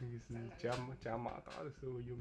那个是加加马达的时候用。